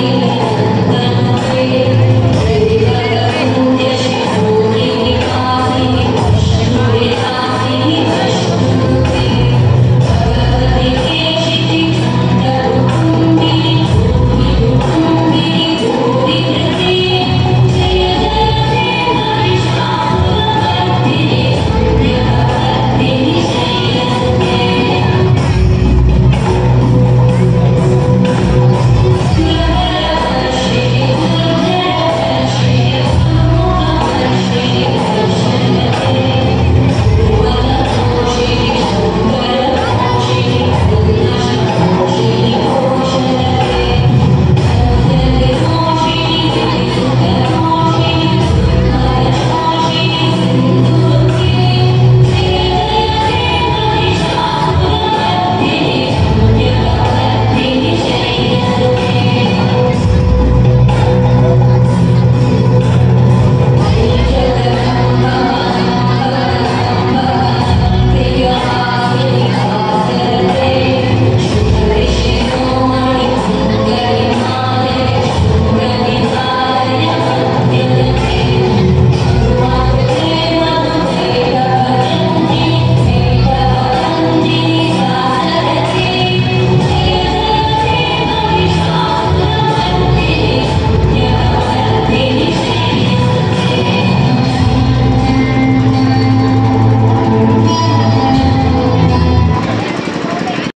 Amen.